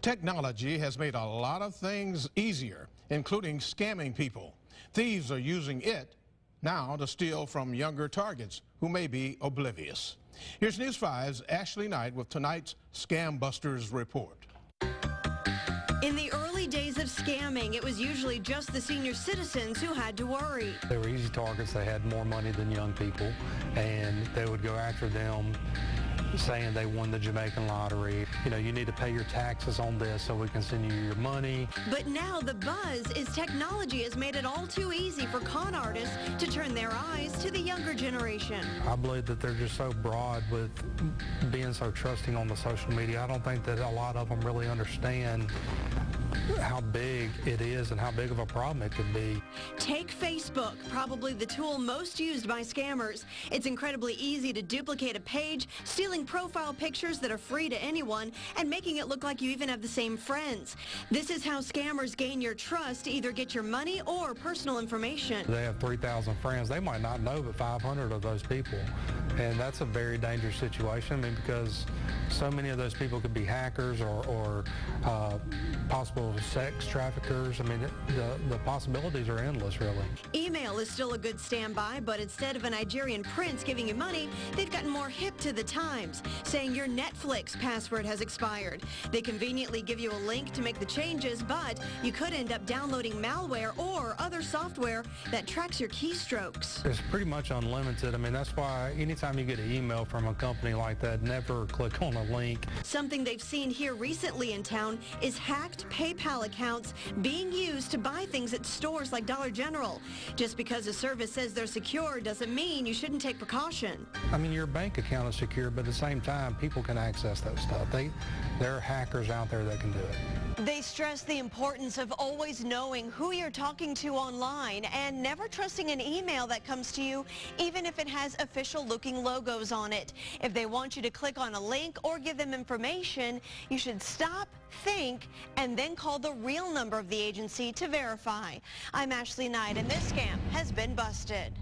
Technology has made a lot of things easier, including scamming people. Thieves are using it now to steal from younger targets who may be oblivious. Here's News 5's Ashley Knight with tonight's Scam Busters report. In the early days of scamming, it was usually just the senior citizens who had to worry. They were easy targets. They had more money than young people, and they would go after them saying they won the Jamaican lottery. You know, you need to pay your taxes on this so we can send you your money. But now the buzz is technology has made it all too easy for con artists to turn their eyes to the younger generation. I believe that they're just so broad with being so trusting on the social media. I don't think that a lot of them really understand how big it is and how big of a problem it could be. Take Facebook, probably the tool most used by scammers. It's incredibly easy to duplicate a page, stealing profile pictures that are free to anyone, and making it look like you even have the same friends. This is how scammers gain your trust to either get your money or personal information. They have 3,000 friends. They might not know but 500 of those people. And that's a very dangerous situation I mean, because so many of those people could be hackers or, or uh, possible sex traffickers. I mean, the, the possibilities are endless, really. Email is still a good standby, but instead of a Nigerian prince giving you money, they've gotten more hip to the times, saying your Netflix password has expired. They conveniently give you a link to make the changes, but you could end up downloading malware or other software that tracks your keystrokes. It's pretty much unlimited. I mean, that's why anytime you get an email from a company like that, never click on a link. Something they've seen here recently in town is hacked PayPal PayPal accounts being used to buy things at stores like Dollar General. Just because a service says they're secure doesn't mean you shouldn't take precaution. I mean, your bank account is secure, but at the same time, people can access that stuff. They, there are hackers out there that can do it. They stress the importance of always knowing who you're talking to online and never trusting an email that comes to you, even if it has official-looking logos on it. If they want you to click on a link or give them information, you should stop, think, and then call the real number of the agency to verify. I'm Ashley Knight, and this scam has been busted.